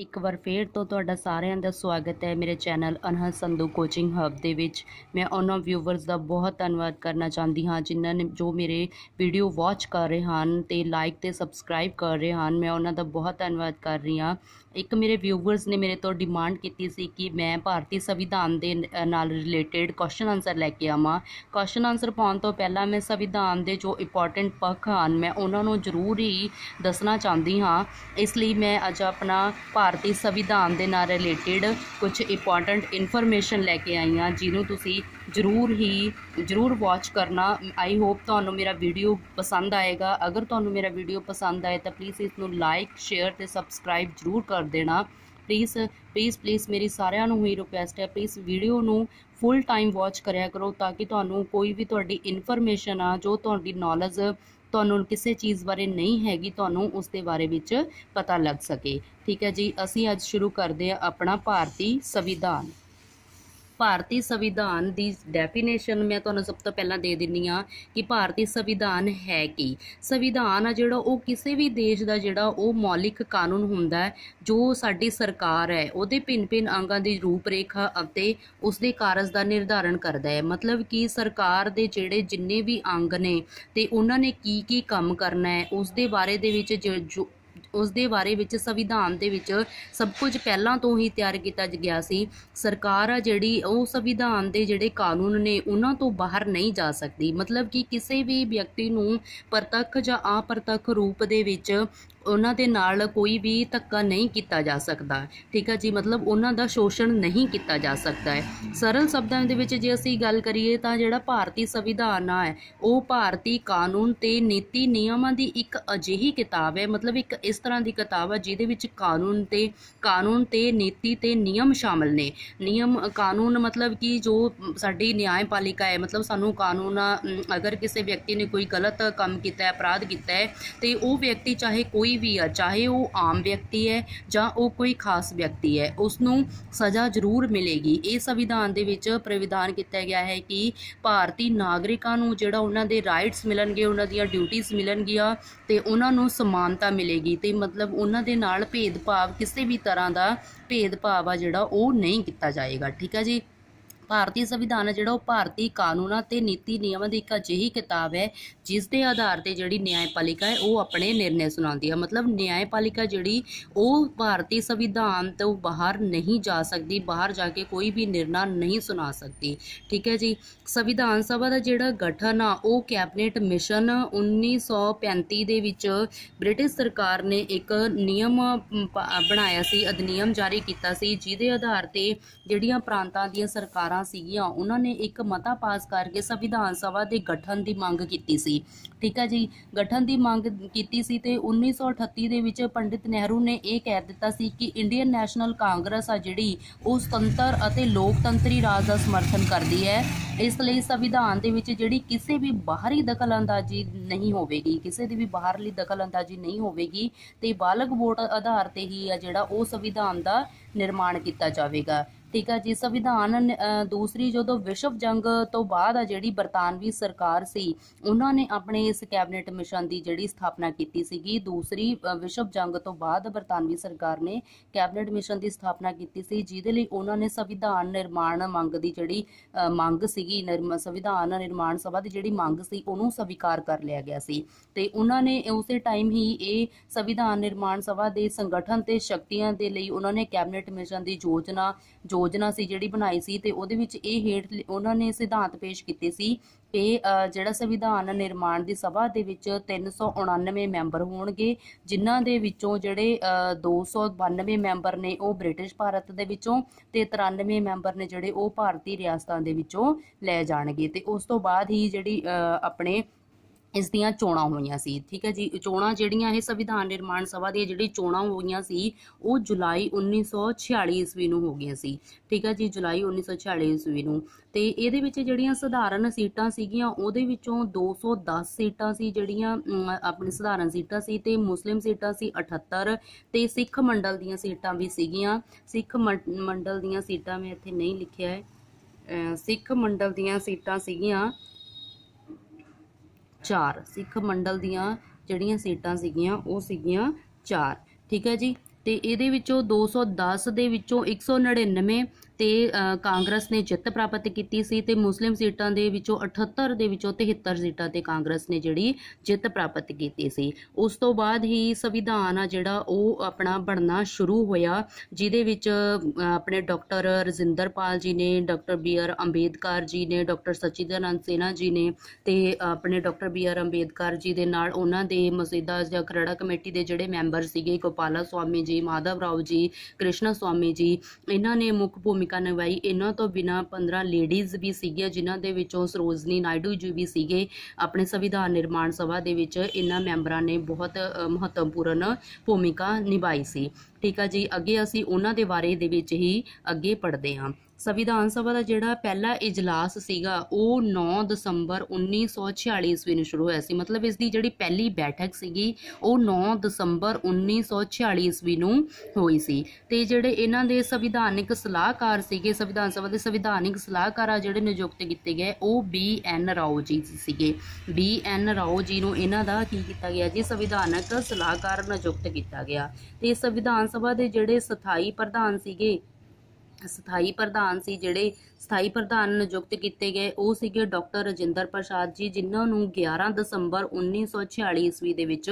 ਇੱਕ ਵਾਰ ਫੇਰ ਤੋਂ ਤੁਹਾਡਾ ਸਾਰਿਆਂ ਦਾ ਸਵਾਗਤ ਹੈ ਮੇਰੇ ਚੈਨਲ ਅਨਹਦ ਸੰਧੂ ਕੋਚਿੰਗ ਹਬ ਦੇ ਵਿੱਚ। ਮੈਂ ਉਹਨਾਂ ਵਿਊਵਰਸ ਦਾ ਬਹੁਤ ਧੰਨਵਾਦ ਕਰਨਾ ਚਾਹੁੰਦੀ ਹਾਂ, ਜਿਨ੍ਹਾਂ ਨੇ ਜੋ ਮੇਰੇ ਵੀਡੀਓ ਵਾਚ ਕਰ ਰਹੇ ਹਨ ਤੇ ਲਾਈਕ ਤੇ ਸਬਸਕ੍ਰਾਈਬ ਕਰ ਰਹੇ ਹਨ, ਮੈਂ ਉਹਨਾਂ ਦਾ ਬਹੁਤ ਧੰਨਵਾਦ ਕਰ ਰਹੀ ਹਾਂ। ਇੱਕ ਮੇਰੇ ਵਿਊਵਰਸ ਨੇ ਮੇਰੇ ਤੋਂ ਡਿਮਾਂਡ ਕੀਤੀ ਸੀ ਕਿ ਮੈਂ ਭਾਰਤੀ ਸੰਵਿਧਾਨ ਦੇ ਨਾਲ ਰਿਲੇਟਡ ਕੁਐਸਚਨ ਆਨਸਰ ਲੈ ਕੇ ਆਵਾਂ। ਕੁਐਸਚਨ ਆਨਸਰ ਪਾਉਣ ਤੋਂ ਪਹਿਲਾਂ ਮੈਂ ਸੰਵਿਧਾਨ ਦੇ ਜੋ ਇੰਪੋਰਟੈਂਟ ਪੱਖ ਹਨ, ਮੈਂ ਉਹਨਾਂ ਨੂੰ ਜ਼ਰੂਰ ਹੀ ਦੱਸਣਾ ਚਾਹੁੰਦੀ ਹਾਂ। ਇਸ ਲਈ ਮੈਂ ਅੱਜ ਆਪਣਾ ਭਾਰਤੀ ਭਾਰਤੀ ਸੰਵਿਧਾਨ ਦੇ ਨਾਲ ਰਿਲੇਟਡ ਕੁਝ ਇੰਪੋਰਟੈਂਟ ਇਨਫੋਰਮੇਸ਼ਨ ਲੈ ਕੇ ਆਈ ਹਾਂ, ਜਿਹਨੂੰ ਤੁਸੀਂ ਜ਼ਰੂਰ ਹੀ, ਜ਼ਰੂਰ ਵਾਚ ਕਰਨਾ। ਆਈ ਹੋਪ ਤੁਹਾਨੂੰ ਮੇਰਾ ਵੀਡੀਓ ਪਸੰਦ ਆਏਗਾ। ਅਗਰ ਤੁਹਾਨੂੰ ਮੇਰਾ ਵੀਡੀਓ ਪਸੰਦ ਆਏ ਤਾਂ ਪਲੀਜ਼ ਇਸ ਨੂੰ ਲਾਈਕ ਸ਼ੇਅਰ ਤੇ ਸਬਸਕ੍ਰਾਈਬ ਜ਼ਰੂਰ ਕਰ ਦੇਣਾ। ਪਲੀਜ਼ ਪਲੀਜ਼ ਪਲੀਜ਼ ਮੇਰੀ ਸਾਰਿਆਂ ਨੂੰ ਹੀ ਰਿਕੁਐਸਟ ਹੈ ਪਲੀਜ਼ ਵੀਡੀਓ ਨੂੰ ਫੁੱਲ ਟਾਈਮ ਵਾਚ ਕਰਿਆ ਕਰੋ ਤਾਂ ਕਿ ਤੁਹਾਨੂੰ ਕੋਈ ਵੀ ਤੁਹਾਡੀ ਇਨਫੋਰਮੇਸ਼ਨ ਆ, ਜੋ ਤੁਹਾਡੀ ਨੌਲੇਜ ਤੁਹਾਨੂੰ ਕਿਸੇ ਚੀਜ਼ ਬਾਰੇ ਨਹੀਂ ਹੈਗੀ, ਤੁਹਾਨੂੰ ਉਸ ਦੇ ਬਾਰੇ ਵਿੱਚ ਪਤਾ ਲੱਗ ਸਕੇ। ਠੀਕ ਹੈ ਜੀ, ਅਸੀਂ ਅੱਜ ਸ਼ੁਰੂ ਕਰਦੇ ਹਾਂ ਆਪਣਾ ਭਾਰਤੀ ਸੰਵਿਧਾਨ। ਭਾਰਤੀ ਸੰਵਿਧਾਨ ਦੀ ਡੈਫੀਨੇਸ਼ਨ ਮੈਂ ਤੁਹਾਨੂੰ ਸਭ ਤੋਂ ਪਹਿਲਾਂ ਦੇ ਦਿੰਨੀ ਆ ਕਿ ਭਾਰਤੀ ਸੰਵਿਧਾਨ ਹੈ ਕੀ। ਸੰਵਿਧਾਨ ਆ ਜਿਹੜਾ ਉਹ ਕਿਸੇ ਵੀ ਦੇਸ਼ ਦਾ ਜਿਹੜਾ ਉਹ ਮੌਲਿਕ ਕਾਨੂੰਨ ਹੁੰਦਾ ਹੈ, ਜੋ ਸਾਡੀ ਸਰਕਾਰ ਹੈ, ਉਹਦੇ ਭਿੰਨ-ਭਿੰਨ ਅੰਗਾਂ ਦੀ ਰੂਪਰੇਖਾ ਅਤੇ ਉਸ ਦੇ ਕਾਰਜ ਦਾ ਨਿਰਧਾਰਨ ਕਰਦਾ ਹੈ। ਮਤਲਬ ਕਿ ਸਰਕਾਰ ਦੇ ਜਿਹੜੇ ਜਿੰਨੇ ਵੀ ਅੰਗ ਨੇ ਤੇ ਉਹਨਾਂ ਨੇ ਕੀ ਕੀ ਕੰਮ ਕਰਨਾ ਹੈ ਉਸ ਦੇ ਬਾਰੇ ਦੇ ਵਿੱਚ ਜ- ਜੋ ਉਸ ਦੇ ਬਾਰੇ ਵਿੱਚ ਸੰਵਿਧਾਨ ਦੇ ਵਿੱਚ ਸਭ ਕੁਝ ਪਹਿਲਾਂ ਤੋਂ ਹੀ ਤਿਆਰ ਕੀਤਾ ਗਿਆ ਸੀ। ਸਰਕਾਰ ਆ ਜਿਹੜੀ, ਉਹ ਸੰਵਿਧਾਨ ਦੇ ਜਿਹੜੇ ਕਾਨੂੰਨ ਨੇ, ਉਹਨਾਂ ਤੋਂ ਬਾਹਰ ਨਹੀਂ ਜਾ ਸਕਦੀ। ਮਤਲਬ ਕਿ ਕਿਸੇ ਵੀ ਵਿਅਕਤੀ ਨੂੰ ਪ੍ਰਤੱਖ ਜਾਂ ਅਪਰਤੱਖ ਰੂਪ ਦੇ ਵਿੱਚ ਉਹਨਾਂ ਦੇ ਨਾਲ ਕੋਈ ਵੀ ਧੱਕਾ ਨਹੀਂ ਕੀਤਾ ਜਾ ਸਕਦਾ। ਠੀਕ ਹੈ ਜੀ? ਮਤਲਬ ਉਹਨਾਂ ਦਾ ਸ਼ੋਸ਼ਣ ਨਹੀਂ ਕੀਤਾ ਜਾ ਸਕਦਾ ਹੈ। ਸਰਲ ਸ਼ਬਦਾਂ ਦੇ ਵਿੱਚ ਜੇ ਅਸੀਂ ਗੱਲ ਕਰੀਏ ਤਾਂ ਜਿਹੜਾ ਭਾਰਤੀ ਸੰਵਿਧਾਨ ਆ ਹੈ ਉਹ ਭਾਰਤੀ ਕਾਨੂੰਨ ਤੇ ਨੀਤੀ ਨਿਯਮਾਂ ਦੀ ਇੱਕ ਅਜਿਹੀ ਕਿਤਾਬ ਹੈ। ਮਤਲਬ ਇੱਕ ਇਸ ਤਰ੍ਹਾਂ ਦੀ ਕਿਤਾਬ ਹੈ ਜਿਹਦੇ ਵਿੱਚ ਕਾਨੂੰਨ ਤੇ ਕਾਨੂੰਨ ਤੇ ਨੀਤੀ ਤੇ ਨਿਯਮ ਸ਼ਾਮਲ ਨੇ। ਨਿਯਮ, ਕਾਨੂੰਨ ਮਤਲਬ ਕਿ ਜੋ ਸਾਡੀ ਨਿਆਂਪਾਲਿਕਾ ਹੈ, ਮਤਲਬ ਸਾਨੂੰ ਕਾਨੂੰਨ ਅਗਰ ਕਿਸੇ ਵਿਅਕਤੀ ਨੇ ਕੋਈ ਗਲਤ ਕੰਮ ਕੀਤਾ ਹੈ, ਅਪਰਾਧ ਕੀਤਾ ਹੈ, ਤੇ ਉਹ ਵਿਅਕਤੀ ਚਾਹੇ ਕੋਈ ਵੀ ਆ, ਚਾਹੇ ਉਹ ਆਮ ਵਿਅਕਤੀ ਹੈ ਜਾਂ ਉਹ ਕੋਈ ਖਾਸ ਵਿਅਕਤੀ ਹੈ ਉਸ ਨੂੰ ਸਜ਼ਾ ਜ਼ਰੂਰ ਮਿਲੇਗੀ। ਇਹ ਸੰਵਿਧਾਨ ਦੇ ਵਿੱਚ ਪ੍ਰਵਿਧਾਨ ਕੀਤਾ ਗਿਆ ਹੈ ਕਿ ਭਾਰਤੀ ਨਾਗਰਿਕਾਂ ਨੂੰ ਜਿਹੜਾ ਉਹਨਾਂ ਦੇ ਰਾਈਟਸ ਮਿਲਣਗੇ, ਉਹਨਾਂ ਦੀਆਂ ਡਿਊਟੀਆਂ ਮਿਲਣਗੀਆਂ ਤੇ ਉਹਨਾਂ ਨੂੰ ਸਮਾਨਤਾ ਮਿਲੇਗੀ ਤੇ ਮਤਲਬ ਉਹਨਾਂ ਦੇ ਨਾਲ ਭੇਦਭਾਵ ਕਿਸੇ ਵੀ ਤਰ੍ਹਾਂ ਦਾ ਭੇਦਭਾਵ ਆ ਜਿਹੜਾ ਉਹ ਨਹੀਂ ਕੀਤਾ ਜਾਏਗਾ। ਠੀਕ ਆ ਜੀ? ਭਾਰਤੀ ਸੰਵਿਧਾਨ ਹੈ, ਜਿਹੜਾ ਉਹ ਭਾਰਤੀ ਕਾਨੂੰਨਾਂ ਤੇ ਨੀਤੀ ਨਿਯਮਾਂ ਦੀ ਇੱਕ ਅਜਿਹੀ ਕਿਤਾਬ ਹੈ, ਜਿਸ ਦੇ ਆਧਾਰ ਤੇ ਜਿਹੜੀ ਨਿਆਂਪਾਲਿਕਾ ਹੈ, ਉਹ ਆਪਣੇ ਨਿਰਣੇ ਸੁਣਾਉਂਦੀ ਹੈ। ਮਤਲਬ ਨਿਆਂਪਾਲਿਕਾ ਜਿਹੜੀ, ਉਹ ਭਾਰਤੀ ਸੰਵਿਧਾਨ ਤੋਂ ਬਾਹਰ ਨਹੀਂ ਜਾ ਸਕਦੀ, ਬਾਹਰ ਜਾ ਕੇ ਕੋਈ ਵੀ ਨਿਰਣਾ ਨਹੀਂ ਸੁਣਾ ਸਕਦੀ। ਠੀਕ ਹੈ ਜੀ? ਸੰਵਿਧਾਨ ਸਭਾ ਦਾ ਜਿਹੜਾ ਗਠਨ ਆ, ਉਹ ਕੈਬਨਿਟ ਮਿਸ਼ਨ 1935 ਦੇ ਵਿੱਚ ਬ੍ਰਿਟਿਸ਼ ਸਰਕਾਰ ਨੇ ਇੱਕ ਨਿਯਮ ਬਣਾਇਆ ਸੀ, ਅਧਿਨਿਯਮ ਜਾਰੀ ਕੀਤਾ ਸੀ, ਜਿਹਦੇ ਆਧਾਰ ਤੇ ਜਿਹੜੀਆਂ ਪ੍ਰਾਂਤਾਂ ਦੀਆਂ ਸਰਕਾਰਾਂ ਸੀਗੀਆਂ ਉਹਨਾਂ ਨੇ ਇੱਕ ਮਤਾ ਪਾਸ ਕਰਕੇ ਸੰਵਿਧਾਨ ਸਭਾ ਦੇ ਗਠਨ ਦੀ ਮੰਗ ਕੀਤੀ ਸੀ। ਠੀਕ ਹੈ ਜੀ? ਗਠਨ ਦੀ ਮੰਗ ਕੀਤੀ ਸੀ ਤੇ 1938 ਦੇ ਵਿੱਚ ਪੰਡਿਤ ਨਹਿਰੂ ਨੇ ਇਹ ਕਹਿ ਦਿੱਤਾ ਸੀ ਕਿ ਇੰਡੀਅਨ ਨੈਸ਼ਨਲ ਕਾਂਗਰਸ ਆ ਜਿਹੜੀ, ਉਹ ਸੁਤੰਤਰ ਅਤੇ ਲੋਕਤੰਤਰੀ ਰਾਜ ਦਾ ਸਮਰਥਨ ਕਰਦੀ ਹੈ। ਇਸ ਲਈ ਸੰਵਿਧਾਨ ਦੇ ਵਿੱਚ ਜਿਹੜੀ ਕਿਸੇ ਵੀ ਬਾਹਰੀ ਦਖਲਅੰਦਾਜ਼ੀ ਨਹੀਂ ਹੋਵੇਗੀ, ਕਿਸੇ ਦੀ ਵੀ ਬਾਹਰਲੀ ਦਖਲਅੰਦਾਜ਼ੀ ਨਹੀਂ ਹੋਵੇਗੀ ਤੇ ਬਾਲਗ ਵੋਟ ਆਧਾਰ ਤੇ ਹੀ ਆ ਜਿਹੜਾ ਉਹ ਸੰਵਿਧਾਨ ਦਾ ਨਿਰਮਾਣ ਕੀਤਾ ਜਾਵੇਗਾ। ਠੀਕ ਆ ਜੀ, ਸੰਵਿਧਾਨ ਦੂਸਰੀ ਜਦੋਂ ਵਿਸ਼ਵ ਜੰਗ ਤੋਂ ਬਾਅਦ ਆ ਜਿਹੜੀ ਬਰਤਾਨਵੀ ਸਰਕਾਰ ਸੀ, ਉਹਨਾਂ ਨੇ ਆਪਣੇ ਇਸ ਕੈਬਨਿਟ ਮਿਸ਼ਨ ਦੀ ਜਿਹੜੀ ਸਥਾਪਨਾ ਕੀਤੀ ਸੀਗੀ। ਦੂਸਰੀ ਵਿਸ਼ਵ ਜੰਗ ਤੋਂ ਬਾਅਦ ਬਰਤਾਨਵੀ ਸਰਕਾਰ ਨੇ ਕੈਬਨਿਟ ਮਿਸ਼ਨ ਦੀ ਸਥਾਪਨਾ ਕੀਤੀ ਸੀ, ਜਿਹਦੇ ਲਈ ਉਹਨਾਂ ਨੇ ਸੰਵਿਧਾਨ ਨਿਰਮਾਣ ਮੰਗ ਦੀ ਜਿਹੜੀ ਮੰਗ ਸੀਗੀ ਸੰਵਿਧਾਨ ਨਿਰਮਾਣ ਸਭਾ ਦੀ ਜਿਹੜੀ ਮੰਗ ਸੀ, ਉਹਨੂੰ ਸਵੀਕਾਰ ਕਰ ਲਿਆ ਗਿਆ ਸੀ। ਤੇ ਉਹਨਾਂ ਨੇ ਉਸੇ ਟਾਈਮ ਹੀ ਇਹ ਸੰਵਿਧਾਨ ਨਿਰਮਾਣ ਸਭਾ ਦੇ ਸੰਗਠਨ ਤੇ ਸ਼ਕਤੀਆਂ ਦੇ ਲਈ ਉਹਨਾਂ ਨੇ ਕੈਬਨਿਟ ਮਿਸ਼ਨ ਦੀ ਯੋਜਨਾ ਯੋਜਨਾ ਸੀ ਜਿਹੜੀ ਬਣਾਈ ਸੀ ਤੇ ਉਹਦੇ ਵਿੱਚ ਇਹ ਹੇਠ ਉਹਨਾਂ ਨੇ ਸਿਧਾਂਤ ਪੇਸ਼ ਕੀਤੇ ਸੀ ਕਿ ਜਿਹੜਾ ਸੰਵਿਧਾਨ ਨਿਰਮਾਣ ਦੀ ਸਭਾ ਦੇ ਵਿੱਚ 399 ਮੈਂਬਰ ਹੋਣਗੇ ਜਿਨ੍ਹਾਂ ਦੇ ਵਿੱਚੋਂ ਜਿਹੜੇ ਅ, 292 ਮੈਂਬਰ ਨੇ ਉਹ ਬ੍ਰਿਟਿਸ਼ ਭਾਰਤ ਦੇ ਵਿੱਚੋਂ ਤੇ 93 ਮੈਂਬਰ ਨੇ ਜਿਹੜੇ ਉਹ ਭਾਰਤੀ ਰਿਆਸਤਾਂ ਦੇ ਵਿੱਚੋਂ ਲੈ ਜਾਣਗੇ ਤੇ ਉਸ ਤੋਂ ਬਾਅਦ ਹੀ ਜਿਹੜੀ ਅ, ਆਪਣੇ ਇਸ ਦੀਆਂ ਚੋਣਾਂ ਹੋਈਆਂ ਸੀ, ਠੀਕ ਹੈ ਜੀ? ਚੋਣਾਂ ਜਿਹੜੀਆਂ ਇਹ ਸੰਵਿਧਾਨ ਨਿਰਮਾਣ ਸਭਾ ਦੀਆਂ ਜਿਹੜੀ ਚੋਣਾਂ ਹੋਈਆਂ ਸੀ, ਉਹ ਜੁਲਾਈ 1946 ਈਸਵੀ ਨੂੰ ਹੋ ਗਈਆਂ ਸੀ, ਠੀਕ ਹੈ ਜੀ? ਜੁਲਾਈ 1946 ਈਸਵੀ ਨੂੰ। ਤੇ ਇਹਦੇ ਵਿੱਚ ਜਿਹੜੀਆਂ ਸਧਾਰਨ ਸੀਟਾਂ ਸੀਗੀਆਂ, ਉਹਦੇ ਵਿੱਚੋਂ 210 ਸੀਟਾਂ ਸੀ ਜਿਹੜੀਆਂ ਆਪਣੀ ਸਧਾਰਨ ਸੀਟਾਂ ਸੀ ਤੇ ਮੁਸਲਿਮ ਸੀਟਾਂ ਸੀ 78 ਤੇ ਸਿੱਖ ਮੰਡਲ ਦੀਆਂ ਸੀਟਾਂ ਵੀ ਸੀਗੀਆਂ। ਸਿੱਖ ਮੰਡ- ਮੰਡਲ ਦੀਆਂ ਸੀਟਾਂ ਮੈਂ ਇੱਥੇ ਨਹੀਂ ਲਿਖਿਆ ਹੈ। ਸਿੱਖ ਮੰਡਲ ਦੀਆਂ ਸੀਟਾਂ ਸੀਗੀਆਂ। ਚਾਰ ਸਿੱਖ ਮੰਡਲ ਦੀਆਂ ਜਿਹੜੀਆਂ ਸੀਟਾਂ ਸੀਗੀਆਂ ਉਹ ਸੀਗੀਆਂ ਚਾਰ। ਠੀਕ ਹੈ ਜੀ? ਤੇ ਇਹਦੇ ਵਿੱਚੋਂ 210 ਦੇ ਵਿੱਚੋਂ 199 ਤੇ ਕਾਂਗਰਸ ਨੇ ਜਿੱਤ ਪ੍ਰਾਪਤ ਕੀਤੀ ਸੀ ਤੇ ਮੁਸਲਿਮ ਸੀਟਾਂ ਦੇ ਵਿੱਚੋਂ 78 ਦੇ ਵਿੱਚੋਂ 73 ਸੀਟਾਂ ਤੇ ਕਾਂਗਰਸ ਨੇ ਜਿਹੜੀ ਜਿੱਤ ਪ੍ਰਾਪਤ ਕੀਤੀ ਸੀ। ਉਸ ਤੋਂ ਬਾਅਦ ਹੀ ਸੰਵਿਧਾਨ ਆ ਜਿਹੜਾ, ਉਹ ਆਪਣਾ ਬਣਨਾ ਸ਼ੁਰੂ ਹੋਇਆ, ਜਿਹਦੇ ਵਿੱਚ ਆਪਣੇ ਡਾਕਟਰ ਰਜਿੰਦਰਪਾਲ ਜੀ ਨੇ, doctor B R Ambedkar ji ਨੇ, ਡਾਕਟਰ ਸਚਿਦਾਨੰਦ ਸਿਨਹਾ ਜੀ ਨੇ ਤੇ ਆਪਣੇ doctor B R Ambedkar ji ਦੇ ਨਾਲ ਉਹਨਾਂ ਦੇ ਮਸਜਿਦਾ ਜਾਂ ਖਰੜਾ ਕਮੇਟੀ ਦੇ ਜਿਹੜੇ ਮੈਂਬਰ ਸੀਗੇ, ਗੋਪਾਲਾ ਸਵਾਮੀ ਜੀ, ਮਾਧਵ ਰਾਓ ਜੀ, ਕ੍ਰਿਸ਼ਨਾ ਸਵਾਮੀ ਜੀ, ਇਹਨਾਂ ਨੇ ਮੁੱਖ ਭੂਮਿਕਾ ਨਿਭਾਈ। ਇਹਨਾਂ ਤੋਂ ਬਿਨਾ 15 ਲੇਡੀਜ਼ ਵੀ ਸੀਗੀਆਂ, ਜਿਨ੍ਹਾਂ ਦੇ ਵਿੱਚੋਂ ਸਰੋਜਨੀ ਨਾਇਡੂ ਜੀ ਵੀ ਸੀਗੇ। ਆਪਣੇ ਸੰਵਿਧਾਨ ਨਿਰਮਾਣ ਸਭਾ ਦੇ ਵਿੱਚ ਇਹਨਾਂ ਮੈਂਬਰਾਂ ਨੇ ਬਹੁਤ ਮਹੱਤਵਪੂਰਨ ਭੂਮਿਕਾ ਨਿਭਾਈ ਸੀ। ਠੀਕ ਆ ਜੀ, ਅੱਗੇ ਅਸੀਂ ਉਹਨਾਂ ਦੇ ਬਾਰੇ ਦੇ ਵਿੱਚ ਹੀ ਅੱਗੇ ਪੜ੍ਹਦੇ ਹਾਂ। ਸੰਵਿਧਾਨ ਸਭਾ ਦਾ ਜਿਹੜਾ ਪਹਿਲਾ ਇਜਲਾਸ ਸੀਗਾ, ਉਹ 9 ਦਸੰਬਰ 1946 ਈਸਵੀ ਨੂੰ ਸ਼ੁਰੂ ਹੋਇਆ ਸੀ। ਮਤਲਬ ਇਸ ਦੀ ਜਿਹੜੀ ਪਹਿਲੀ ਬੈਠਕ ਸੀਗੀ, ਉਹ 9 ਦਸੰਬਰ 1946 ਈਸਵੀ ਨੂੰ ਹੋਈ ਸੀ। ਤੇ ਜਿਹੜੇ ਇਹਨਾਂ ਦੇ ਸੰਵਿਧਾਨਿਕ ਸਲਾਹਕਾਰ ਸੀਗੇ, ਸੰਵਿਧਾਨ ਸਭਾ ਦੇ ਸੰਵਿਧਾਨਿਕ ਸਲਾਹਕਾਰ ਆ ਜਿਹੜੇ ਨਿਯੁਕਤ ਕੀਤੇ ਗਏ, ਉਹ ਬੀ ਐਨ ਰਾਓ ਜੀ ਸੀਗੇ। ਬੀ ਐਨ ਰਾਓ ਜੀ ਨੂੰ ਇਹਨਾਂ ਦਾ ਕੀ ਕੀਤਾ ਗਿਆ ਜੀ? ਸੰਵਿਧਾਨਕ ਸਲਾਹਕਾਰ ਨਿਯੁਕਤ ਕੀਤਾ ਗਿਆ। ਤੇ ਸੰਵਿਧਾਨ ਸਭਾ ਦੇ ਜਿਹੜੇ ਸਥਾਈ ਪ੍ਰਧਾਨ ਸੀਗੇ ਸਥਾਈ ਪ੍ਰਧਾਨ ਸੀ, ਜਿਹੜੇ ਸਥਾਈ ਪ੍ਰਧਾਨ ਨਿਯੁਕਤ ਕੀਤੇ ਗਏ, ਉਹ ਸੀਗੇ ਡਾਕਟਰ ਰਜਿੰਦਰ ਪ੍ਰਸਾਦ ਜੀ, ਜਿਨ੍ਹਾਂ ਨੂੰ 11 ਦਸੰਬਰ 1946 ਈਸਵੀ ਦੇ ਵਿੱਚ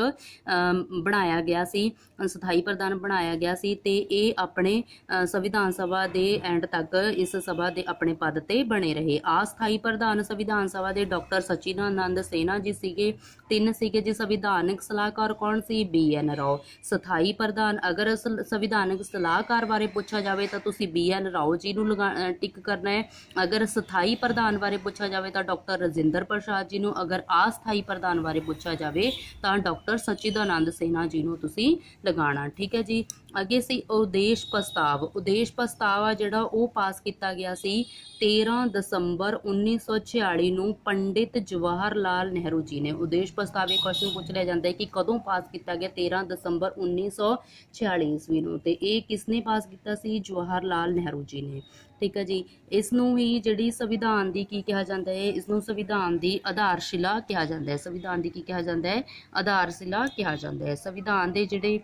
ਬਣਾਇਆ ਗਿਆ ਸੀ, ਸਥਾਈ ਪ੍ਰਧਾਨ ਬਣਾਇਆ ਗਿਆ ਸੀ ਤੇ ਇਹ ਆਪਣੇ ਸੰਵਿਧਾਨ ਸਭਾ ਦੇ ਐਂਡ ਤੱਕ ਇਸ ਸਭਾ ਦੇ ਆਪਣੇ ਪਦ ਤੇ ਬਣੇ ਰਹੇ। ਅਸਥਾਈ ਪ੍ਰਧਾਨ ਸੰਵਿਧਾਨ ਸਭਾ ਦੇ ਡਾਕਟਰ ਸਚਿਦਾਨੰਦ ਸੇਨਾ ਜੀ ਸੀਗੇ, ਤਿੰਨ ਸੀਗੇ ਜੀ ਸੰਵਿਧਾਨਕ ਸਲਾਹਕਾਰ ਕੌਣ ਸੀ? B N Rao. ਸਥਾਈ ਪ੍ਰਧਾਨ, ਅਗਰ ਸ- ਸੰਵਿਧਾਨਕ ਸਲਾਹਕਾਰ ਬਾਰੇ ਪੁੱਛਿਆ ਜਾਵੇ ਤਾਂ ਤੁਸੀਂ ਬੀ ਐਨ ਰਾਓ ਜੀ ਨੂੰ ਲਗਾ ਟਿਕ ਕਰਨਾ ਹੈ। ਅਗਰ ਸਥਾਈ ਪ੍ਰਧਾਨ ਬਾਰੇ ਪੁੱਛਿਆ ਜਾਵੇ ਤਾਂ ਡਾਕਟਰ ਰਜਿੰਦਰ ਪ੍ਰਸਾਦ ਜੀ ਨੂੰ, ਅਗਰ ਅਸਥਾਈ ਪ੍ਰਧਾਨ ਬਾਰੇ ਪੁੱਛਿਆ ਜਾਵੇ ਤਾਂ ਡਾਕਟਰ ਸਚਿਦਾਨੰਦ ਸਿਨਹਾ ਜੀ ਨੂੰ ਤੁਸੀਂ ਲਗਾਉਣਾ। ਠੀਕ ਹੈ ਜੀ? ਅੱਗੇ ਸੀ ਉਦੇਸ਼ ਪ੍ਰਸਤਾਵ। ਉਦੇਸ਼ ਪ੍ਰਸਤਾਵ ਆ ਜਿਹੜਾ ਉਹ ਪਾਸ ਕੀਤਾ ਗਿਆ ਸੀ 13 ਦਸੰਬਰ 1946 ਨੂੰ ਪੰਡਿਤ ਜਵਾਹਰ ਲਾਲ ਨਹਿਰੂ ਜੀ ਨੇ। ਉਦੇਸ਼ ਪ੍ਰਸਤਾਵ ਇਹ ਕੁਐਸਚਨ ਪੁੱਛ ਲਿਆ ਜਾਂਦਾ ਹੈ ਕਿ ਕਦੋਂ ਪਾਸ ਕੀਤਾ ਗਿਆ 13 ਦਸੰਬਰ 1946 ਈਸਵੀ ਨੂੰ ਤੇ ਇਹ ਕਿਸਨੇ ਪਾਸ ਕੀਤਾ ਸੀ? ਜਵਾਹਰ ਲਾਲ ਨਹਿਰੂ ਜੀ ਨੇ। ਠੀਕ ਹੈ ਜੀ। ਇਸ ਨੂੰ ਹੀ ਜਿਹੜੀ ਸੰਵਿਧਾਨ ਦੀ ਕੀ ਕਿਹਾ ਜਾਂਦਾ ਹੈ? ਇਸ ਨੂੰ ਸੰਵਿਧਾਨ ਦੀ ਆਧਾਰਸ਼ਿਲਾ ਕਿਹਾ ਜਾਂਦਾ ਹੈ। ਸੰਵਿਧਾਨ ਦੀ ਕੀ ਕਿਹਾ ਜਾਂਦਾ ਹੈ? ਆਧਾਰਸ਼ਿਲਾ ਕਿਹਾ ਜਾਂਦਾ ਹੈ। ਸੰਵਿਧਾਨ ਦੇ ਜਿਹੜੇ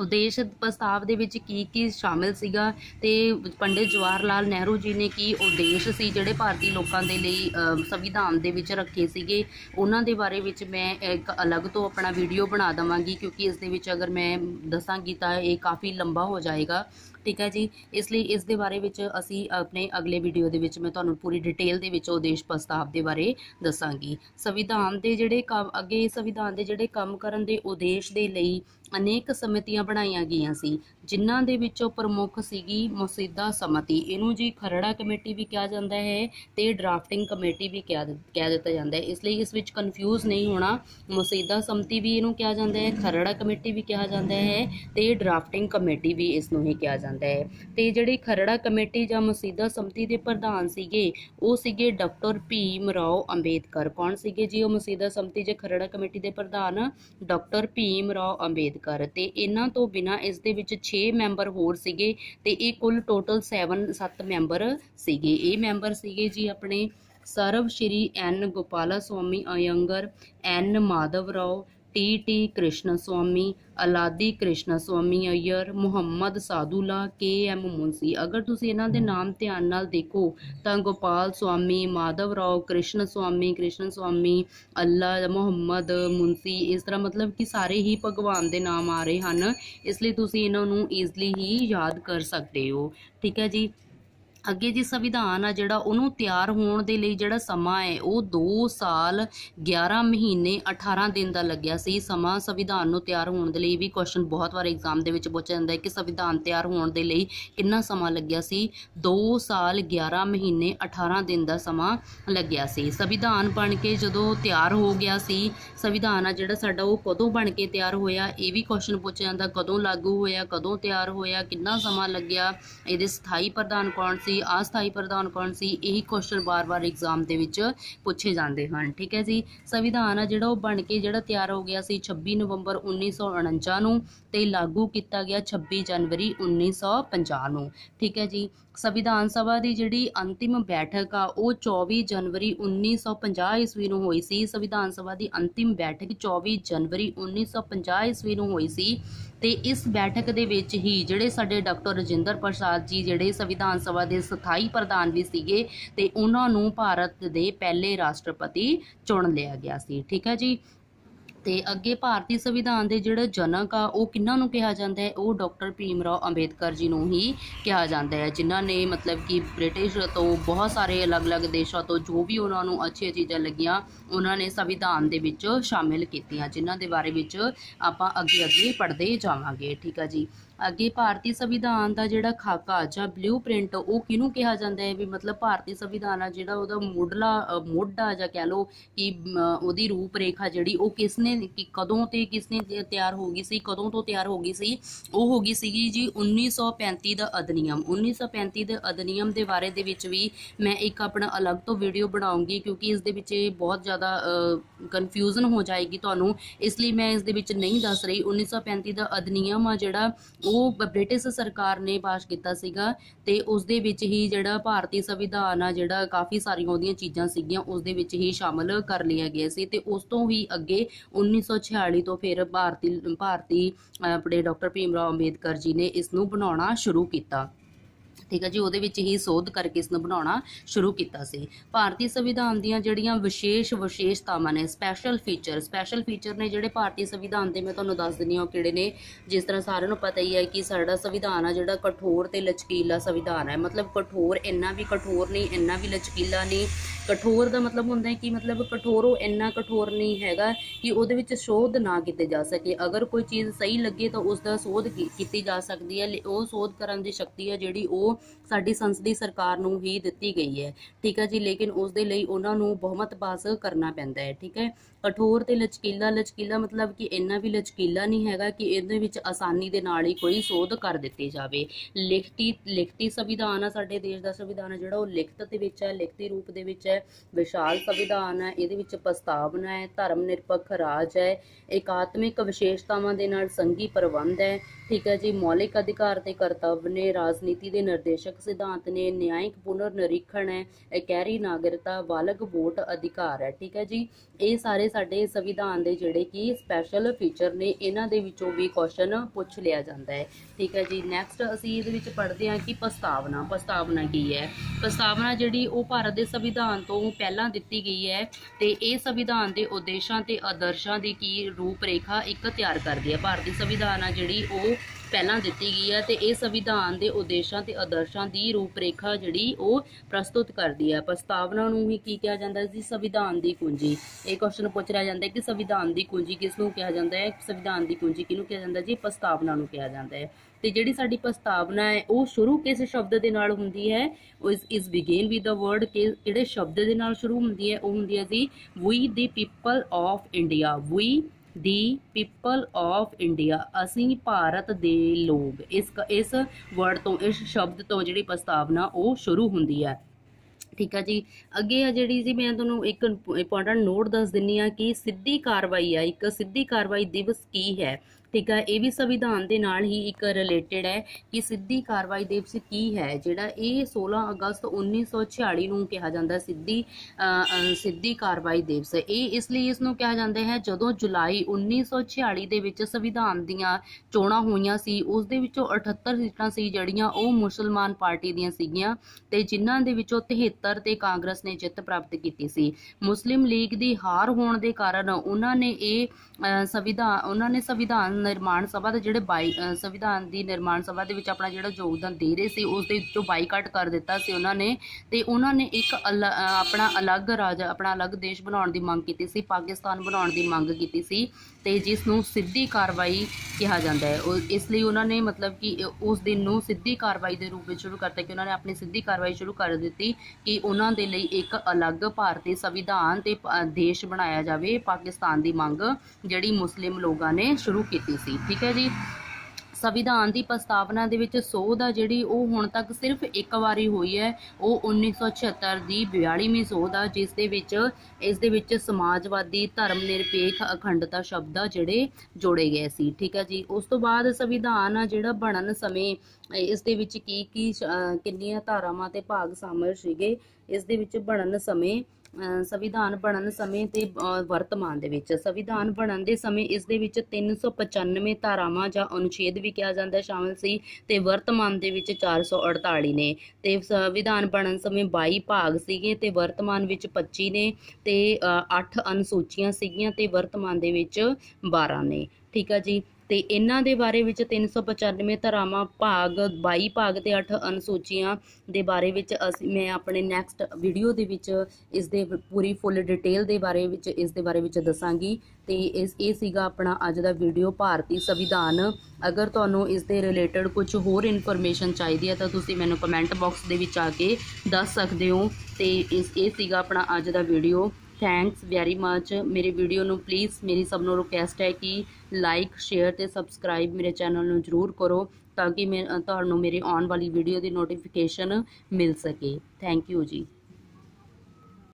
ਉਦੇਸ਼ ਪ੍ਰਸਤਾਵ ਦੇ ਵਿੱਚ ਕੀ ਕੀ ਸ਼ਾਮਿਲ ਸੀਗਾ ਤੇ ਪੰਡਿਤ ਜਵਾਹਰ ਲਾਲ ਨਹਿਰੂ ਜੀ ਨੇ ਕੀ ਉਦੇਸ਼ ਸੀ ਜਿਹੜੇ ਭਾਰਤੀ ਲੋਕਾਂ ਦੇ ਲਈ ਅ, ਸੰਵਿਧਾਨ ਦੇ ਵਿੱਚ ਰੱਖੇ ਸੀਗੇ? ਉਹਨਾਂ ਦੇ ਬਾਰੇ ਵਿੱਚ ਮੈਂ ਇੱਕ ਅਲੱਗ ਤੋਂ ਆਪਣਾ ਵੀਡੀਓ ਬਣਾ ਦਵਾਂਗੀ ਕਿਉਂਕਿ ਇਸ ਦੇ ਵਿੱਚ ਅਗਰ ਮੈਂ ਦੱਸਾਂਗੀ ਤਾਂ ਇਹ ਕਾਫੀ ਲੰਬਾ ਹੋ ਜਾਏਗਾ। ਠੀਕ ਹੈ ਜੀ। ਇਸ ਲਈ ਇਸ ਦੇ ਬਾਰੇ ਵਿੱਚ ਅਸੀਂ ਆਪਣੇ ਅਗਲੇ ਵੀਡੀਓ ਦੇ ਵਿੱਚ ਮੈਂ ਤੁਹਾਨੂੰ ਪੂਰੀ ਡਿਟੇਲ ਦੇ ਵਿੱਚ ਉਦੇਸ਼ ਪ੍ਰਸਤਾਵ ਦੇ ਬਾਰੇ ਦੱਸਾਂਗੀ। ਸੰਵਿਧਾਨ ਦੇ ਜਿਹੜੇ ਕੰਮ, ਅੱਗੇ ਸੰਵਿਧਾਨ ਦੇ ਜਿਹੜੇ ਕੰਮ ਕਰਨ ਦੇ ਉਦੇਸ਼ ਦੇ ਲਈ ਅਨੇਕ ਸਮਿਤੀਆਂ ਬਣਾਈਆਂ ਗਈਆਂ ਸੀ, ਜਿਨ੍ਹਾਂ ਦੇ ਵਿੱਚੋਂ ਪ੍ਰਮੁੱਖ ਸੀਗੀ ਮਸੀਦਾ ਸਮਿਤੀ। ਇਹਨੂੰ ਜੀ ਖਰੜਾ ਕਮੇਟੀ ਵੀ ਕਿਹਾ ਜਾਂਦਾ ਹੈ ਤੇ ਡਰਾਫਟਿੰਗ ਕਮੇਟੀ ਵੀ ਕਿਹਾ ਦ- ਕਹਿ ਦਿੱਤਾ ਜਾਂਦਾ ਹੈ। ਇਸ ਲਈ ਇਸ ਵਿੱਚ ਕਨਫਿਊਜ਼ ਨਹੀਂ ਹੋਣਾ ਮਸੀਦਾ ਸਮਿਤੀ ਵੀ ਇਹਨੂੰ ਕਿਹਾ ਜਾਂਦਾ ਹੈ, ਖਰੜਾ ਕਮੇਟੀ ਵੀ ਕਿਹਾ ਜਾਂਦਾ ਹੈ ਤੇ ਡਰਾਫਟਿੰਗ ਕਮੇਟੀ ਵੀ ਇਸ ਨੂੰ ਹੀ ਕਿਹਾ ਜਾਂਦਾ ਹੈ। ਤੇ ਜਿਹੜੀ ਖਰੜਾ ਕਮੇਟੀ ਜਾਂ ਮਸੀਦਾ ਸਮਿਤੀ ਦੇ ਪ੍ਰਧਾਨ ਸੀਗੇ, ਉਹ ਸੀਗੇ ਡਾਕਟਰ ਭੀਮ ਰਾਓ ਅੰਬੇਦਕਰ। ਕੌਣ ਸੀਗੇ ਜੀ ਉਹ ਮਸੀਦਾ ਸਮਿਤੀ ਜਾਂ ਖਰੜਾ ਕਮੇਟੀ ਦੇ ਪ੍ਰਧਾਨ? ਡਾਕਟਰ ਭੀਮ ਰਾਓ ਅੰਬੇਦਕਰ। ਤੇ ਇਹਨਾਂ ਤੋਂ ਬਿਨਾ ਇਸ ਦੇ ਵਿੱਚ 6 ਮੈਂਬਰ ਹੋਰ ਸੀਗੇ ਤੇ ਇਹ ਕੁੱਲ ਟੋਟਲ 7 7 ਮੈਂਬਰ ਸੀਗੇ। ਇਹ ਮੈਂਬਰ ਸੀਗੇ ਜੀ ਆਪਣੇ ਸਰਵ Shri N Gopala Swami Ayyangar, N Madhav Rao T T Krishna Swami, Alladi Krishna Swami Ayyar, Muhammad Saadulla, K M Munshi ਅਗਰ ਤੁਸੀਂ ਇਹਨਾਂ ਦੇ ਨਾਮ ਧਿਆਨ ਨਾਲ ਦੇਖੋ, ਤਾਂ ਗੋਪਾਲ ਸਵਾਮੀ, ਮਾਧਵ ਰਾਓ, ਕ੍ਰਿਸ਼ਨ ਸਵਾਮੀ ਕ੍ਰਿਸ਼ਨ ਸਵਾਮੀ, ਅੱਲਾ, ਮੁਹੰਮਦ ਮੁੰਸੀ ਇਸ ਤਰ੍ਹਾਂ ਮਤਲਬ ਕਿ ਸਾਰੇ ਹੀ ਭਗਵਾਨ ਦੇ ਨਾਮ ਆ ਰਹੇ ਹਨ। ਇਸ ਲਈ ਤੁਸੀਂ ਇਹਨਾਂ ਨੂੰ ਈਜ਼ਲੀ ਹੀ ਯਾਦ ਕਰ ਸਕਦੇ ਹੋ। ਠੀਕ ਹੈ ਜੀ? ਅੱਗੇ ਜੀ ਸੰਵਿਧਾਨ ਆ ਜਿਹੜਾ ਉਹਨੂੰ ਤਿਆਰ ਹੋਣ ਦੇ ਲਈ ਜਿਹੜਾ ਸਮਾਂ ਹੈ, ਉਹ 2 ਸਾਲ 11 ਮਹੀਨੇ 18 ਦਿਨ ਦਾ ਲੱਗਿਆ ਸੀ। ਸਮਾਂ ਸੰਵਿਧਾਨ ਨੂੰ ਤਿਆਰ ਹੋਣ ਦੇ ਲਈ ਵੀ ਕੁਐਸਚਨ ਬਹੁਤ ਵਾਰ ਐਗਜ਼ਾਮ ਦੇ ਵਿੱਚ ਪੁੱਛਿਆ ਜਾਂਦਾ ਹੈ ਕਿ ਸੰਵਿਧਾਨ ਤਿਆਰ ਹੋਣ ਦੇ ਲਈ ਕਿੰਨਾ ਸਮਾਂ ਲੱਗਿਆ ਸੀ? 2 ਸਾਲ 11 ਮਹੀਨੇ 18 ਦਿਨ ਦਾ ਸਮਾਂ ਲੱਗਿਆ ਸੀ। ਸੰਵਿਧਾਨ ਬਣ ਕੇ ਜਦੋਂ ਤਿਆਰ ਹੋ ਗਿਆ ਸੀ, ਸੰਵਿਧਾਨ ਆ ਜਿਹੜਾ ਸਾਡਾ ਉਹ ਕਦੋਂ ਬਣ ਕੇ ਤਿਆਰ ਹੋਇਆ? ਇਹ ਵੀ ਕੁਐਸਚਨ ਪੁੱਛਿਆ ਜਾਂਦਾ, ਕਦੋਂ ਲਾਗੂ ਹੋਇਆ, ਕਦੋਂ ਤਿਆਰ ਹੋਇਆ, ਕਿੰਨਾ ਸਮਾਂ ਲੱਗਿਆ? ਇਹਦੇ ਸਥਾਈ ਪ੍ਰਧਾਨ ਕੌਣ ਸੀ? ਅਸਥਾਈ ਪ੍ਰਧਾਨ ਕੌਣ ਸੀ, ਇਹੀ ਕੁਐਸਚਨ ਬਾਰ-ਬਾਰ ਐਗਜ਼ਾਮ ਦੇ ਵਿੱਚ ਪੁੱਛੇ ਜਾਂਦੇ ਹਨ। ਠੀਕ ਹੈ ਜੀ? ਸੰਵਿਧਾਨ ਆ ਜਿਹੜਾ ਉਹ ਬਣ ਕੇ ਜਿਹੜਾ ਤਿਆਰ ਹੋ ਗਿਆ ਸੀ 26 ਨਵੰਬਰ 1949 ਨੂੰ ਤੇ ਲਾਗੂ ਕੀਤਾ ਗਿਆ 26 ਜਨਵਰੀ 1950 ਨੂੰ। ਠੀਕ ਹੈ ਜੀ? ਸੰਵਿਧਾਨ ਸਭਾ ਦੀ ਜਿਹੜੀ ਅੰਤਿਮ ਬੈਠਕ ਆ, ਉਹ 24 ਜਨਵਰੀ 1950 ਈਸਵੀ ਨੂੰ ਹੋਈ ਸੀ। ਸੰਵਿਧਾਨ ਸਭਾ ਦੀ ਅੰਤਿਮ ਬੈਠਕ 24 ਜਨਵਰੀ 1950 ਈਸਵੀ ਨੂੰ ਹੋਈ ਸੀ ਤੇ ਇਸ ਬੈਠਕ ਦੇ ਵਿੱਚ ਹੀ ਜਿਹੜੇ ਸਾਡੇ ਡਾਕਟਰ ਰਜਿੰਦਰ ਪ੍ਰਸਾਦ ਜੀ, ਜਿਹੜੇ ਸੰਵਿਧਾਨ ਸਭਾ ਦੇ ਸਥਾਈ ਪ੍ਰਧਾਨ ਵੀ ਸੀਗੇ ਤੇ ਉਹਨਾਂ ਨੂੰ ਭਾਰਤ ਦੇ ਪਹਿਲੇ ਰਾਸ਼ਟਰਪਤੀ ਚੁਣ ਲਿਆ ਗਿਆ ਸੀ। ਠੀਕ ਹੈ ਜੀ? ਤੇ ਅੱਗੇ ਭਾਰਤੀ ਸੰਵਿਧਾਨ ਦੇ ਜਿਹੜਾ ਜਨਕ ਆ, ਉਹ ਕਿਹਨਾਂ ਨੂੰ ਕਿਹਾ ਜਾਂਦਾ ਹੈ? ਉਹ ਡਾਕਟਰ ਭੀਮ ਰਾਓ ਅੰਬੇਦਕਰ ਜੀ ਨੂੰ ਹੀ ਕਿਹਾ ਜਾਂਦਾ ਹੈ, ਜਿਨ੍ਹਾਂ ਨੇ ਮਤਲਬ ਕਿ ਬ੍ਰਿਟਿਸ਼ ਤੋਂ ਬਹੁਤ ਸਾਰੇ ਅਲੱਗ-ਅਲੱਗ ਦੇਸ਼ਾਂ ਤੋਂ ਜੋ ਵੀ ਉਹਨਾਂ ਨੂੰ ਅੱਛੀਆਂ ਚੀਜ਼ਾਂ ਲੱਗੀਆਂ, ਉਹਨਾਂ ਨੇ ਸੰਵਿਧਾਨ ਦੇ ਵਿੱਚ ਸ਼ਾਮਿਲ ਕੀਤੀਆਂ, ਜਿਨ੍ਹਾਂ ਦੇ ਬਾਰੇ ਵਿੱਚ ਆਪਾਂ ਅੱਗੇ-ਅੱਗੇ ਪੜ੍ਹਦੇ ਜਾਵਾਂਗੇ। ਠੀਕ ਆ ਜੀ? ਅੱਗੇ ਭਾਰਤੀ ਸੰਵਿਧਾਨ ਦਾ ਜਿਹੜਾ ਖਾਕਾ ਜਾਂ ਬਲੂਪ੍ਰਿੰਟ ਉਹ ਕਿਹਨੂੰ ਕਿਹਾ ਜਾਂਦਾ ਹੈ? ਵੀ ਮਤਲਬ ਭਾਰਤੀ ਸੰਵਿਧਾਨ ਆ ਜਿਹੜਾ ਉਹਦਾ ਮੁੱਢਲਾ ਮੋਢਾ ਜਾਂ ਕਹਿ ਲਓ ਕਿ ਉਹਦੀ ਰੂਪ ਰੇਖਾ ਜਿਹੜੀ, ਉਹ ਕਿਸਨੇ, ਕਿ ਕਦੋਂ ਤੇ ਕਿਸਨੇ ਤੇ, ਤਿਆਰ ਹੋ ਗਈ ਸੀ, ਕਦੋਂ ਤੋਂ ਤਿਆਰ ਹੋ ਗਈ ਸੀ, ਉਹ ਹੋ ਗਈ ਸੀਗੀ ਜੀ 1935 ਦਾ ਅਧਿਨਿਯਮ। 1935 ਦੇ ਅਧਿਨਿਯਮ ਦੇ ਬਾਰੇ ਦੇ ਵਿੱਚ ਵੀ ਮੈਂ ਇੱਕ ਆਪਣਾ ਅਲੱਗ ਤੋਂ ਵੀਡੀਓ ਬਣਾਉਂਗੀ ਕਿਉਂਕਿ ਇਸ ਦੇ ਵਿੱਚ ਇਹ ਬਹੁਤ ਜ਼ਿਆਦਾ ਕਨਫਿਊਜ਼ਨ ਹੋ ਜਾਏਗੀ ਤੁਹਾਨੂੰ। ਇਸ ਲਈ ਮੈਂ ਇਸ ਦੇ ਵਿੱਚ ਨਹੀਂ ਦੱਸ ਰਹੀ। 1935 ਦਾ ਅਧਿਨਿਯਮ ਆ ਜਿਹੜਾ ਉਹ ਬ੍ਰਿਟਿਸ਼ ਸਰਕਾਰ ਨੇ ਪਾਸ ਕੀਤਾ ਸੀਗਾ ਤੇ ਉਸ ਦੇ ਵਿੱਚ ਹੀ ਜਿਹੜਾ ਭਾਰਤੀ ਸੰਵਿਧਾਨ ਆ, ਜਿਹੜਾ ਕਾਫੀ ਸਾਰੀਆਂ ਉਹਦੀਆਂ ਚੀਜ਼ਾਂ ਸੀਗੀਆਂ ਉਸ ਦੇ ਵਿੱਚ ਹੀ ਸ਼ਾਮਲ ਕਰ ਲਿਆ ਗਿਆ ਸੀ ਤੇ ਉਸ ਤੋਂ ਹੀ ਅੱਗੇ 1946 ਤੋਂ ਫਿਰ ਭਾਰਤੀ ਭਾਰਤੀ ਆਪਣੇ ਡਾਕਟਰ ਭੀਮ ਰਾਓ ਅੰਬੇਦਕਰ ਜੀ ਨੇ ਇਸ ਨੂੰ ਬਣਾਉਣਾ ਸ਼ੁਰੂ ਕੀਤਾ। ਠੀਕ ਹੈ ਜੀ? ਉਹਦੇ ਵਿੱਚ ਹੀ ਸੋਧ ਕਰਕੇ ਇਸ ਨੂੰ ਬਣਾਉਣਾ ਸ਼ੁਰੂ ਕੀਤਾ ਸੀ। ਭਾਰਤੀ ਸੰਵਿਧਾਨ ਦੀਆਂ ਜਿਹੜੀਆਂ ਵਿਸ਼ੇਸ਼ ਵਿਸ਼ੇਸ਼ਤਾਵਾਂ ਨੇ ਸਪੈਸ਼ਲ ਫੀਚਰ ਸਪੈਸ਼ਲ ਫੀਚਰ ਨੇ ਜਿਹੜੇ ਭਾਰਤੀ ਸੰਵਿਧਾਨ ਦੇ, ਮੈਂ ਤੁਹਾਨੂੰ ਦੱਸ ਦਿੰਦੀ ਹਾਂ ਉਹ ਕਿਹੜੇ ਨੇ? ਜਿਸ ਤਰ੍ਹਾਂ ਸਾਰਿਆਂ ਨੂੰ ਪਤਾ ਹੀ ਹੈ ਕਿ ਸਾਡਾ ਸੰਵਿਧਾਨ ਆ ਜਿਹੜਾ ਕਠੋਰ ਤੇ ਲਚਕੀਲਾ ਸੰਵਿਧਾਨ ਹੈ। ਮਤਲਬ ਕਠੋਰ ਇੰਨਾ ਵੀ ਕਠੋਰ ਨਹੀਂ, ਇੰਨਾ ਵੀ ਲਚਕੀਲਾ ਨਹੀਂ। ਕਠੋਰ ਦਾ ਮਤਲਬ ਹੁੰਦਾ ਹੈ ਕਿ ਮਤਲਬ ਕਠੋਰ ਉਹ ਇੰਨਾ ਕਠੋਰ ਨਹੀਂ ਹੈਗਾ ਕਿ ਉਹਦੇ ਵਿੱਚ ਸੋਧ ਨਾ ਕੀਤੇ ਜਾ ਸਕੇ। ਅਗਰ ਕੋਈ ਚੀਜ਼ ਸਹੀ ਲੱਗੇ ਤਾਂ ਉਸ ਦਾ ਸੋਧ ਕੀ- ਕੀਤੀ ਜਾ ਸਕਦੀ ਹੈ। ਉਹ ਸੋਧ ਕਰਨ ਦੀ ਸ਼ਕਤੀ ਹੈ ਜਿਹੜੀ ਉਹ ਸਾਡੀ ਸੰਸਦੀ ਸਰਕਾਰ ਨੂੰ ਹੀ ਦਿੱਤੀ ਗਈ ਹੈ। ਠੀਕ ਹੈ ਜੀ, ਲੇਕਿਨ ਉਸ ਦੇ ਲਈ ਉਹਨਾਂ ਨੂੰ ਬਹੁਮਤ ਪਾਸ ਕਰਨਾ ਪੈਂਦਾ ਹੈ। ਠੀਕ ਹੈ, ਕਠੋਰ ਤੇ ਲਚਕੀਲਾ ਲਚਕੀਲਾ ਮਤਲਬ ਕਿ ਇੰਨਾ ਵੀ ਲਚਕੀਲਾ ਨਹੀਂ ਹੈਗਾ ਕਿ ਇਹਦੇ ਵਿੱਚ ਆਸਾਨੀ ਦੇ ਨਾਲ ਹੀ ਕੋਈ ਸੋਧ ਕਰ ਦਿੱਤੀ ਜਾਵੇ। ਲਿਖਤੀ ਲਿਖਤੀ ਸੰਵਿਧਾਨ ਆ ਸਾਡੇ ਦੇਸ਼ ਦਾ ਸੰਵਿਧਾਨ ਜਿਹੜਾ ਉਹ ਲਿਖਤ ਦੇ ਵਿੱਚ ਹੈ, ਲਿਖਤੀ ਰੂਪ ਦੇ ਵਿੱਚ ਹੈ, ਵਿਸ਼ਾਲ ਸੰਵਿਧਾਨ ਹੈ ਇਹਦੇ ਵਿੱਚ ਪ੍ਰਸਤਾਵਨਾ ਹੈ ਧਰਮ ਨਿਰਪੱਖ ਰਾਜ ਹੈ, ਇਕਾਤਮਿਕ ਵਿਸ਼ੇਸ਼ਤਾਵਾਂ ਦੇ ਨਾਲ ਸੰਗੀ ਪ੍ਰਬੰਧ ਹੈ। ਠੀਕ ਹੈ ਜੀ, ਮੌਲਿਕ ਅਧਿਕਾਰ ਤੇ ਕਰਤੱਵ ਨੇ ਰਾਜਨੀਤੀ ਦੇ ਨਿਰਦੇਸ਼ਕ ਸਿਧਾਂਤ ਨੇ ਨਿਆਇਕ ਪੁਨਰ ਨਿਰੀਖਣ ਹੈ ਇਕਹਿਰੀ ਨਾਗਰਿਕਤਾ ਬਾਲਗ ਵੋਟ ਅਧਿਕਾਰ ਹੈ। ਠੀਕ ਹੈ ਜੀ? ਇਹ ਸਾਰੇ ਸਾਡੇ ਸੰਵਿਧਾਨ ਦੇ ਜਿਹੜੇ ਕਿ ਸਪੈਸ਼ਲ ਫੀਚਰ ਨੇ, ਇਹਨਾਂ ਦੇ ਵਿੱਚੋਂ ਵੀ ਕੁਐਸਚਨ ਪੁੱਛ ਲਿਆ ਜਾਂਦਾ ਹੈ। ਠੀਕ ਹੈ ਜੀ? ਨੈਕਸਟ ਅਸੀਂ ਇਹਦੇ ਵਿੱਚ ਪੜ੍ਹਦੇ ਹਾਂ ਕਿ ਪ੍ਰਸਤਾਵਨਾ ਪ੍ਰਸਤਾਵਨਾ ਕੀ ਹੈ? ਪ੍ਰਸਤਾਵਨਾ ਜਿਹੜੀ ਉਹ ਭਾਰਤ ਦੇ ਸੰਵਿਧਾਨ ਤੋਂ ਪਹਿਲਾਂ ਦਿੱਤੀ ਗਈ ਹੈ ਤੇ ਇਹ ਸੰਵਿਧਾਨ ਦੇ ਉਦੇਸ਼ਾਂ ਤੇ ਆਦਰਸ਼ਾਂ ਦੀ ਕੀ ਰੂਪ ਰੇਖਾ ਇੱਕ ਤਿਆਰ ਕਰਦੀ ਹੈ। ਭਾਰਤੀ ਸੰਵਿਧਾਨ ਆ ਜਿਹੜੀ ਉਹ ਪਹਿਲਾਂ ਦਿੱਤੀ ਗਈ ਹੈ ਤੇ ਇਹ ਸੰਵਿਧਾਨ ਦੇ ਉਦੇਸ਼ਾਂ ਤੇ ਆਦਰਸ਼ਾਂ ਦੀ ਰੂਪਰੇਖਾ ਜਿਹੜੀ ਉਹ ਪ੍ਰਸਤੁਤ ਕਰਦੀ ਹੈ ਪ੍ਰਸਤਾਵਨਾ ਨੂੰ ਹੀ ਕੀ ਕਿਹਾ ਜਾਂਦਾ ਹੈ? ਜੀ ਸੰਵਿਧਾਨ ਦੀ ਕੁੰਜੀ। ਇਹ ਕੁਐਸਚਨ ਪੁੱਛ ਰਿਹਾ ਜਾਂਦਾ ਹੈ ਕਿ ਸੰਵਿਧਾਨ ਦੀ ਕੁੰਜੀ ਕਿਸ ਨੂੰ ਕਿਹਾ ਜਾਂਦਾ ਹੈ? ਸੰਵਿਧਾਨ ਦੀ ਕੁੰਜੀ ਕਿਹਨੂੰ ਕਿਹਾ ਜਾਂਦਾ ਹੈ ਜੀ? ਪ੍ਰਸਤਾਵਨਾ ਨੂੰ ਕਿਹਾ ਜਾਂਦਾ ਹੈ। ਤੇ ਜਿਹੜੀ ਸਾਡੀ ਪ੍ਰਸਤਾਵਨਾ ਹੈ, ਉਹ ਸ਼ੁਰੂ ਕਿਸ ਸ਼ਬਦ ਦੇ ਨਾਲ ਹੁੰਦੀ ਹੈ? ਇਸ ਇਸ ਬਿਗੇਨ ਵਿਦ ਦਾ ਵਰਡ ਕਿਹੜੇ ਸ਼ਬਦ ਦੇ ਨਾਲ ਸ਼ੁਰੂ ਹੁੰਦੀ ਹੈ? ਉਹ ਹੁੰਦੀ ਹੈ ਜੀ we the people of India we the people of India. ਅਸੀਂ ਭਾਰਤ ਦੇ ਲੋਕ। ਇਸ ਇਸ ਵਰਡ ਤੋਂ, ਇਸ ਸ਼ਬਦ ਤੋਂ ਜਿਹੜੀ ਪ੍ਰਸਤਾਵਨਾ, ਉਹ ਸ਼ੁਰੂ ਹੁੰਦੀ ਹੈ। ਠੀਕ ਆ ਜੀ? ਅੱਗੇ ਆ ਜਿਹੜੀ ਜੀ ਮੈਂ ਤੁਹਾਨੂੰ ਇੱਕ ਇੰਪੋਰਟੈਂਟ ਨੋਟ ਦੱਸ ਦਿੰਨੀ ਆ ਕਿ ਸਿੱਧੀ ਕਾਰਵਾਈ ਆ। ਇੱਕ ਸਿੱਧੀ ਕਾਰਵਾਈ ਦਿਵਸ ਕੀ ਹੈ? ਠੀਕ ਹੈ। ਇਹ ਵੀ ਸੰਵਿਧਾਨ ਦੇ ਨਾਲ ਹੀ ਇੱਕ ਰਿਲੇਟਡ ਹੈ ਕਿ ਸਿੱਧੀ ਕਾਰਵਾਈ ਦਿਵਸ ਕੀ ਹੈ, ਜਿਹੜਾ ਇਹ 16 ਅਗਸਤ 1946 ਨੂੰ ਕਿਹਾ ਜਾਂਦਾ ਸਿੱਧੀ ਸਿੱਧੀ ਕਾਰਵਾਈ ਦਿਵਸ ਇਹ ਇਸ ਲਈ ਇਸ ਨੂੰ ਕਿਹਾ ਜਾਂਦਾ ਹੈ, ਜਦੋਂ ਜੁਲਾਈ 1946 ਦੇ ਵਿੱਚ ਸੰਵਿਧਾਨ ਦੀਆਂ ਚੋਣਾਂ ਹੋਈਆਂ ਸੀ, ਉਸ ਦੇ ਵਿੱਚੋਂ 78 ਸੀਟਾਂ ਸੀ ਜਿਹੜੀਆਂ ਉਹ ਮੁਸਲਮਾਨ ਪਾਰਟੀ ਦੀਆਂ ਸੀਗੀਆਂ ਤੇ ਜਿਨ੍ਹਾਂ ਦੇ ਵਿੱਚੋਂ 73 ਤੇ ਕਾਂਗਰਸ ਨੇ ਜਿੱਤ ਪ੍ਰਾਪਤ ਕੀਤੀ ਸੀ। ਮੁਸਲਿਮ ਲੀਗ ਦੀ ਹਾਰ ਹੋਣ ਦੇ ਕਾਰਨ ਉਹਨਾਂ ਨੇ ਇਹ ਸੰਵਿਧਾਨ, ਉਹਨਾਂ ਨੇ ਸੰਵਿਧਾਨ ਨਿਰਮਾਣ ਸਭਾ ਦੇ ਜਿਹੜੇ ਬਾਈ ਸੰਵਿਧਾਨ ਦੀ ਨਿਰਮਾਣ ਸਭਾ ਦੇ ਵਿੱਚ ਆਪਣਾ ਜਿਹੜਾ ਯੋਗਦਾਨ ਦੇ ਰਹੇ ਸੀ, ਉਸ ਦੇ ਵਿੱਚੋਂ ਬਾਈਕਾਟ ਕਰ ਦਿੱਤਾ ਸੀ ਉਹਨਾਂ ਨੇ ਤੇ ਉਹਨਾਂ ਨੇ ਇੱਕ ਅਲ- ਆਪਣਾ ਅਲੱਗ ਰਾਜ, ਆਪਣਾ ਅਲੱਗ ਦੇਸ਼ ਬਣਾਉਣ ਦੀ ਮੰਗ ਕੀਤੀ ਸੀ, ਪਾਕਿਸਤਾਨ ਬਣਾਉਣ ਦੀ ਮੰਗ ਕੀਤੀ ਸੀ ਤੇ ਜਿਸ ਨੂੰ ਸਿੱਧੀ ਕਾਰਵਾਈ ਕਿਹਾ ਜਾਂਦਾ ਹੈ। ਇਸ ਲਈ ਉਹਨਾਂ ਨੇ ਮਤਲਬ ਕਿ ਉਸ ਦਿਨ ਨੂੰ ਸਿੱਧੀ ਕਾਰਵਾਈ ਦੇ ਰੂਪ ਵਿੱਚ ਸ਼ੁਰੂ ਕਰਤਾ ਕਿ ਉਹਨਾਂ ਨੇ ਆਪਣੀ ਸਿੱਧੀ ਕਾਰਵਾਈ ਸ਼ੁਰੂ ਕਰ ਦਿੱਤੀ ਕਿ ਉਹਨਾਂ ਦੇ ਲਈ ਇੱਕ ਅਲੱਗ ਭਾਰਤੀ ਸੰਵਿਧਾਨ ਤੇ ਦੇਸ਼ ਬਣਾਇਆ ਜਾਵੇ, ਪਾਕਿਸਤਾਨ ਦੀ ਮੰਗ ਜਿਹੜੀ ਮੁਸਲਿਮ ਲੋਕਾਂ ਨੇ ਸ਼ੁਰੂ ਕੀਤੀ ਸੀ, ਠੀਕ ਹੈ ਜੀ? ਸੰਵਿਧਾਨ ਦੀ ਪ੍ਰਸਤਾਵਨਾ ਦੇ ਵਿੱਚ ਸੋਧ ਆ ਜਿਹੜੀ, ਉਹ ਹੁਣ ਤੱਕ ਸਿਰਫ ਇੱਕ ਵਾਰੀ ਹੋਈ ਹੈ। ਉਹ 1976 ਦੀ 42ਵੀਂ ਸੋਧ ਆ, ਜਿਸ ਦੇ ਵਿੱਚ, ਇਸ ਦੇ ਵਿੱਚ ਸਮਾਜਵਾਦੀ ਧਰਮ ਨਿਰਪੇਖ ਅਖੰਡਤਾ ਸ਼ਬਦ ਆ ਜਿਹੜੇ ਜੋੜੇ ਗਏ ਸੀ, ਠੀਕ ਹੈ ਜੀ? ਉਸ ਤੋਂ ਬਾਅਦ ਸੰਵਿਧਾਨ ਆ ਜਿਹੜਾ ਬਣਨ ਸਮੇਂ, ਇਸ ਦੇ ਵਿੱਚ ਕੀ ਕੀ ਕਿੰਨੀਆਂ ਧਾਰਾਵਾਂ ਤੇ ਭਾਗ ਸ਼ਾਮਲ ਸੀਗੇ, ਇਸ ਦੇ ਵਿੱਚ ਬਣਨ ਸਮੇਂ ਸੰਵਿਧਾਨ ਬਣਨ ਸਮੇਂ ਤੇ ਵਰਤਮਾਨ ਦੇ ਵਿੱਚ। ਸੰਵਿਧਾਨ ਬਣਨ ਦੇ ਸਮੇਂ ਇਸ ਦੇ ਵਿੱਚ 395 ਧਾਰਾਵਾਂ ਜਾਂ ਅਨੁਛੇਦ ਵੀ ਕਿਹਾ ਜਾਂਦਾ ਹੈ ਸ਼ਾਮਲ ਸੀ ਤੇ ਵਰਤਮਾਨ ਦੇ ਵਿੱਚ 448 ਨੇ। ਤੇ ਸੰਵਿਧਾਨ ਬਣਨ ਸਮੇਂ 22 ਭਾਗ ਸੀਗੇ ਤੇ ਵਰਤਮਾਨ ਵਿੱਚ 25 ਨੇ ਤੇ 8 ਅਨੁਸੂਚੀਆਂ ਸੀਗੀਆਂ ਤੇ ਵਰਤਮਾਨ ਦੇ ਵਿੱਚ 12 ਨੇ। ਠੀਕ ਆ ਜੀ? ਤੇ ਇਹਨਾਂ ਦੇ ਬਾਰੇ ਵਿੱਚ 395 ਧਾਰਾਵਾਂ ਭਾਗ 22 ਭਾਗ ਤੇ 8 ਅਨੁਸੂਚੀਆਂ ਦੇ ਬਾਰੇ ਵਿੱਚ ਅਸੀਂ, ਮੈਂ ਆਪਣੇ ਨੈਕਸਟ ਵੀਡੀਓ ਦੇ ਵਿੱਚ ਇਸ ਦੇ ਪੂਰੀ ਫੁੱਲ ਡਿਟੇਲ ਦੇ ਬਾਰੇ ਵਿੱਚ, ਇਸ ਦੇ ਬਾਰੇ ਵਿੱਚ ਦੱਸਾਂਗੀ। ਤੇ ਇਸ, ਇਹ ਸੀਗਾ ਆਪਣਾ ਅੱਜ ਦਾ ਵੀਡੀਓ ਭਾਰਤੀ ਸੰਵਿਧਾਨ। ਅਗਰ ਤੁਹਾਨੂੰ ਇਸ ਦੇ ਰਿਲੇਟਡ ਕੁਝ ਹੋਰ ਇਨਫੋਰਮੇਸ਼ਨ ਚਾਹੀਦੀ ਹੈ ਤਾਂ ਤੁਸੀਂ ਮੈਨੂੰ ਕਮੈਂਟ ਬਾਕਸ ਦੇ ਵਿੱਚ ਆ ਕੇ ਦੱਸ ਸਕਦੇ ਹੋ। ਤੇ ਇਸ, ਇਹ ਸੀਗਾ ਆਪਣਾ ਅੱਜ ਦਾ ਵੀਡੀਓ ਥੈਂਕਸ ਵੈਰੀ ਮੱਚ ਮੇਰੇ ਵੀਡੀਓ ਨੂੰ ਪਲੀਜ਼ ਮੇਰੀ ਸਭ ਨੂੰ ਰਿਕੁਐਸਟ ਹੈ ਕਿ ਲਾਈਕ ਸ਼ੇਅਰ ਤੇ ਸਬਸਕ੍ਰਾਈਬ ਮੇਰੇ ਚੈਨਲ ਨੂੰ ਜਰੂਰ ਕਰੋ ਤਾਂ ਕਿ ਮੈਂ ਤੁਹਾਨੂੰ ਮੇਰੇ ਆਉਣ ਵਾਲੀ ਵੀਡੀਓ ਦੀ ਨੋਟੀਫਿਕੇਸ਼ਨ ਮਿਲ ਸਕੇ। ਥੈਂਕ ਯੂ ਜੀ।